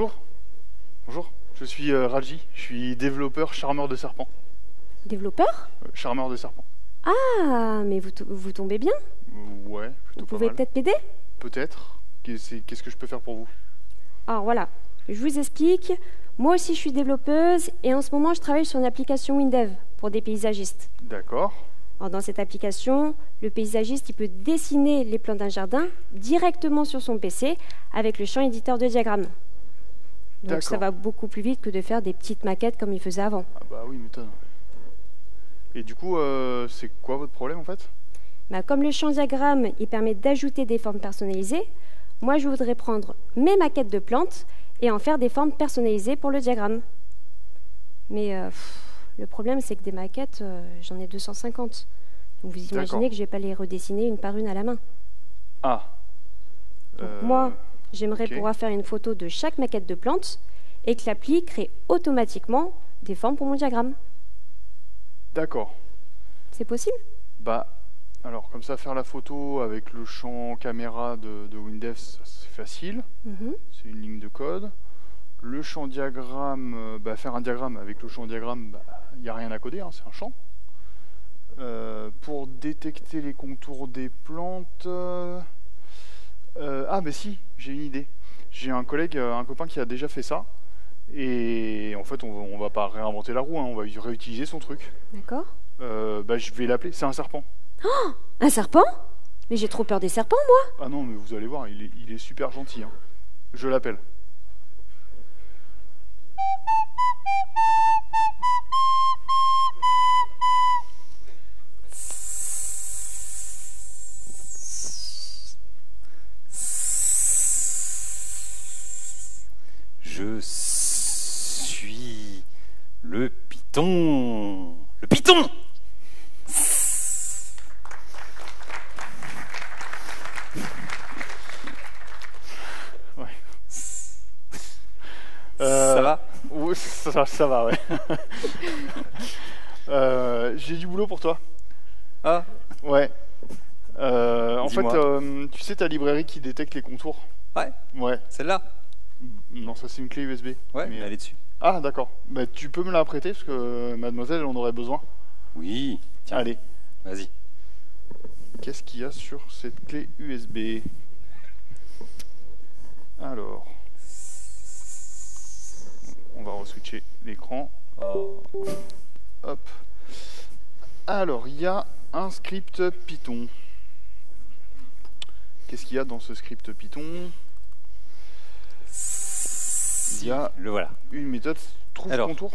Bonjour. Bonjour. Je suis euh, Raji. Je suis développeur charmeur de serpents. Développeur? Euh, charmeur de serpents. Ah, mais vous, to- vous tombez bien ouais, plutôt Vous pas pouvez mal. peut-être m'aider? Peut-être. Qu'est- c'est- Qu'est-ce que je peux faire pour vous? Alors voilà, je vous explique. Moi aussi, je suis développeuse et en ce moment, je travaille sur une application WinDev pour des paysagistes. D'accord. Alors, dans cette application, le paysagiste il peut dessiner les plans d'un jardin directement sur son PC avec le champ éditeur de diagrammes. Donc ça va beaucoup plus vite que de faire des petites maquettes comme il faisait avant. Ah bah oui, m'étonne. Et du coup, euh, c'est quoi votre problème en fait? Bah, comme le champ diagramme il permet d'ajouter des formes personnalisées, moi je voudrais prendre mes maquettes de plantes et en faire des formes personnalisées pour le diagramme. Mais euh, pff, le problème c'est que des maquettes, euh, j'en ai 250. Donc vous imaginez que je vais pas les redessiner une par une à la main. Ah. Donc moi, j'aimerais pouvoir faire une photo de chaque maquette de plante et que l'appli crée automatiquement des formes pour mon diagramme. D'accord. C'est possible? Bah, alors comme ça, faire la photo avec le champ caméra de, de Windev, ça, c'est facile. Mhm. C'est une ligne de code. Le champ diagramme, euh, bah, faire un diagramme avec le champ diagramme, il n'y a rien à coder, hein, c'est un champ. Euh, pour détecter les contours des plantes. euh, euh, ah, mais si, j'ai une idée. J'ai un collègue, euh, un copain qui a déjà fait ça. Et en fait, on va, on va pas réinventer la roue, hein, on va réutiliser son truc. D'accord. Euh, bah, je vais l'appeler, c'est un serpent. Un serpent? Mais j'ai trop peur des serpents, moi Ah non, mais vous allez voir, il est, il est super gentil. hein. Je l'appelle. Python. Le python Euh, Ça va? Oui, ça, ça va, ouais. Euh, J'ai du boulot pour toi. Ah, Ouais. Euh, en fait, tu sais ta librairie qui détecte les contours? Ouais, Ouais. celle-là? Non, ça c'est une clé USB. Ouais, Mais, elle est dessus. Ah, d'accord. Bah, tu peux me la prêter parce que mademoiselle, elle en aurait besoin. Oui, tiens, Allez. vas-y. Qu'est-ce qu'il y a sur cette clé USB Alors. On va reswitcher l'écran. Oh. Hop. Alors, il y a un script Python. Qu'est-ce qu'il y a dans ce script Python? Il y a- le voilà. Une méthode trouve Alors. contour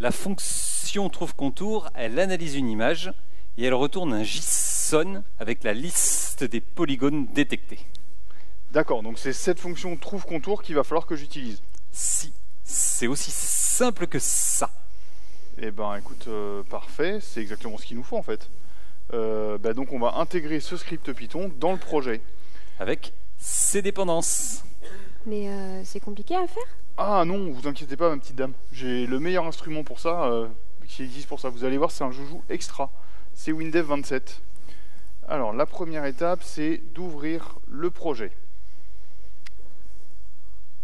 La fonction trouve contour, elle analyse une image et elle retourne un JSON avec la liste des polygones détectés. D'accord, donc c'est cette fonction trouve contour qu'il va falloir que j'utilise. Si, c'est aussi simple que ça. Eh ben écoute, euh, parfait, c'est exactement ce qu'il nous faut en fait. Euh, bah, donc on va intégrer ce script Python dans le projet. Avec ses dépendances. Mais euh, c'est compliqué à faire? Ah non, vous inquiétez pas ma petite dame, j'ai le meilleur instrument pour ça, euh, qui existe pour ça. Vous allez voir, c'est un joujou extra. C'est Windev 27. Alors la première étape, c'est d'ouvrir le projet.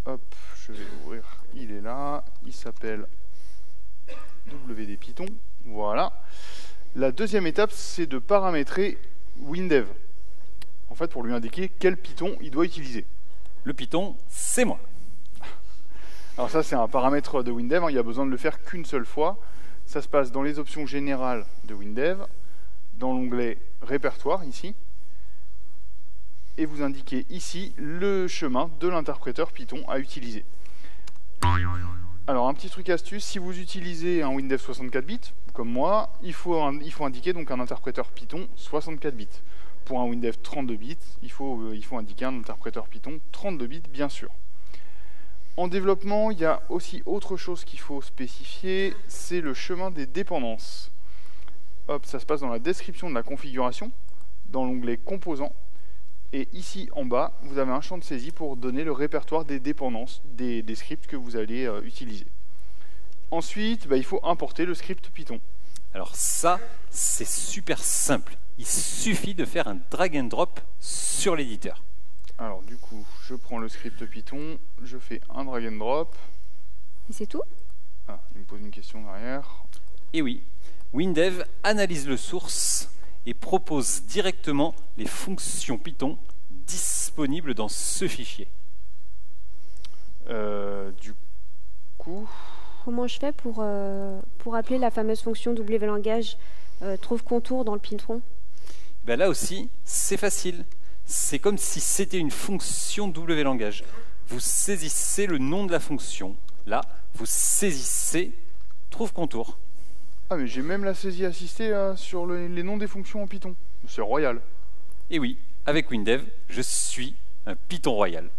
Hop, je vais l'ouvrir. Il est là, il s'appelle WD Python. Voilà. La deuxième étape, c'est de paramétrer Windev. En fait, pour lui indiquer quel Python il doit utiliser. Le Python, c'est moi. Alors ça, c'est un paramètre de Windev, hein, il n'y a besoin de le faire qu'une seule fois. Ça se passe dans les options générales de Windev, dans l'onglet répertoire ici, et vous indiquez ici le chemin de l'interpréteur Python à utiliser. Alors un petit truc astuce, si vous utilisez un Windev 64 bits, comme moi, il faut, il faut indiquer donc un interpréteur Python 64 bits. Pour un Windev 32 bits, il faut, euh, il faut indiquer un interpréteur Python 32 bits bien sûr. En développement, il y a aussi autre chose qu'il faut spécifier, c'est le chemin des dépendances. Ça se passe dans la description de la configuration, dans l'onglet composants. Et ici en bas, vous avez un champ de saisie pour donner le répertoire des dépendances des, des scripts que vous allez euh, utiliser. Ensuite, bah, il faut importer le script Python. Alors ça, c'est super simple. Il suffit de faire un drag and drop sur l'éditeur. Alors du coup, je prends le script Python, je fais un drag and drop. Et c'est tout? Ah, il me pose une question derrière. Et oui, WinDev analyse le source et propose directement les fonctions Python disponibles dans ce fichier. Euh, du coup, Comment je fais pour, euh, pour appeler la fameuse fonction wlangage euh, trouve contour dans le Python? Ben là aussi, c'est facile. C'est comme si c'était une fonction wlangage. Vous saisissez le nom de la fonction. Là, vous saisissez trouve contour. ah mais j'ai même la saisie assistée là, sur le- les noms des fonctions en Python. C'est royal. Et oui, avec WinDev, je suis un Python royal.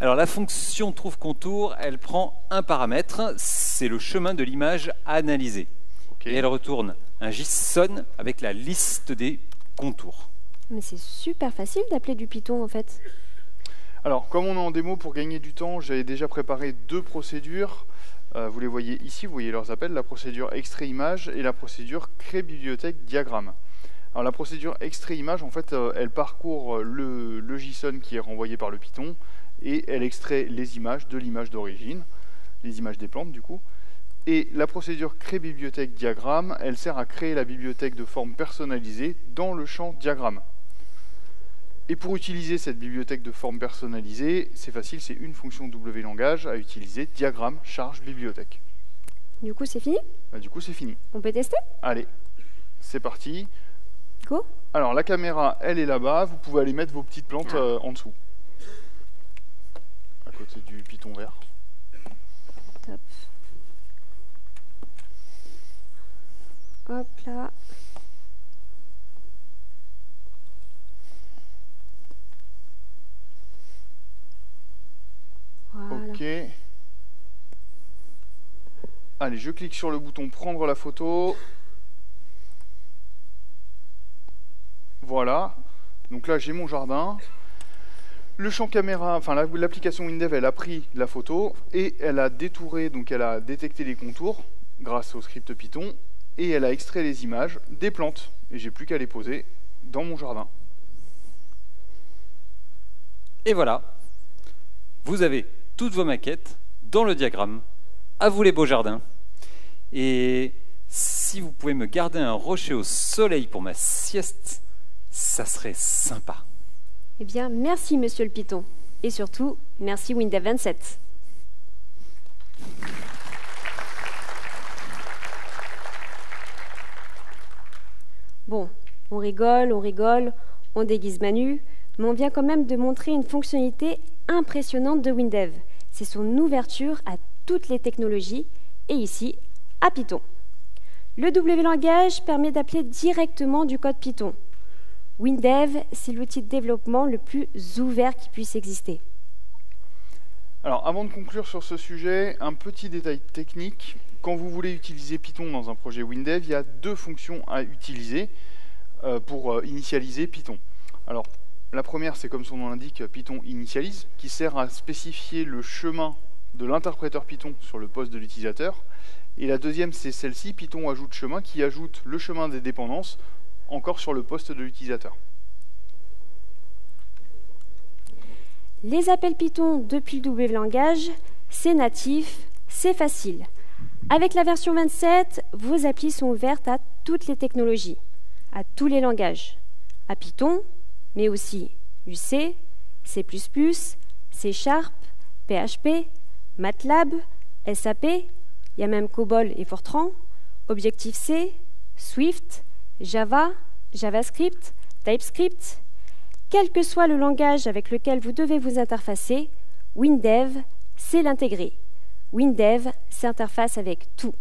Alors la fonction trouve contour, elle prend un paramètre, c'est le chemin de l'image à analyser. Ok. Et elle retourne un JSON avec la liste des contours. Mais c'est super facile d'appeler du Python en fait. Alors, comme on est en démo, pour gagner du temps, j'avais déjà préparé deux procédures. Euh, vous les voyez ici, vous voyez leurs appels, la procédure extrait image et la procédure crée bibliothèque diagramme. Alors la procédure extrait image, en fait, euh, elle parcourt euh, le, le JSON qui est renvoyé par le Python et elle extrait les images de l'image d'origine, les images des plantes du coup. Et la procédure crée bibliothèque diagramme, elle sert à créer la bibliothèque de forme personnalisée dans le champ diagramme. Et pour utiliser cette bibliothèque de forme personnalisée, c'est facile, c'est une fonction wlangage à utiliser, diagramme, charge, bibliothèque. Du coup, c'est fini? Bah, du coup, c'est fini. On peut tester? Allez, c'est parti. Go Alors, la caméra, elle est là-bas. Vous pouvez aller mettre vos petites plantes euh, en dessous. À côté du piton vert. Top. Hop là. Voilà. Ok. Allez, je clique sur le bouton prendre la photo. Voilà. Donc là, j'ai mon jardin. Le champ caméra, enfin la- l'application WinDev, elle a pris la photo et elle a détouré, donc elle a détecté les contours grâce au script Python et elle a extrait les images des plantes. Et j'ai plus qu'à les poser dans mon jardin. Et voilà, vous avez toutes vos maquettes dans le diagramme. À vous les beaux jardins. Et si vous pouvez me garder un rocher au soleil pour ma sieste, ça serait sympa. Eh bien, merci Monsieur le Python. Et surtout, merci Windows 27. Bon, on rigole, on rigole, on déguise Manu, mais on vient quand même de montrer une fonctionnalité impressionnante de WinDev. C'est son ouverture à toutes les technologies, et ici, à Python. Le W langage permet d'appeler directement du code Python. WinDev, c'est l'outil de développement le plus ouvert qui puisse exister. Alors, avant de conclure sur ce sujet, un petit détail technique. Quand vous voulez utiliser Python dans un projet WinDev, il y a deux fonctions à utiliser euh, pour euh, initialiser Python. Alors, la première, c'est comme son nom l'indique, Python initialise, qui sert à spécifier le chemin de l'interpréteur Python sur le poste de l'utilisateur. Et la deuxième, c'est celle-ci, Python ajoute chemin, qui ajoute le chemin des dépendances encore sur le poste de l'utilisateur. Les appels Python depuis le W langage, c'est natif, c'est facile. Avec la version 27, vos applis sont ouvertes à toutes les technologies, à tous les langages, à Python, mais aussi du C, C++, C Sharp, PHP, MATLAB, SAP, il y a même COBOL et Fortran, Objective-C, Swift, Java, JavaScript, TypeScript. Quel que soit le langage avec lequel vous devez vous interfacer, WinDev sait l'intégrer. WinDev s'interface avec tout.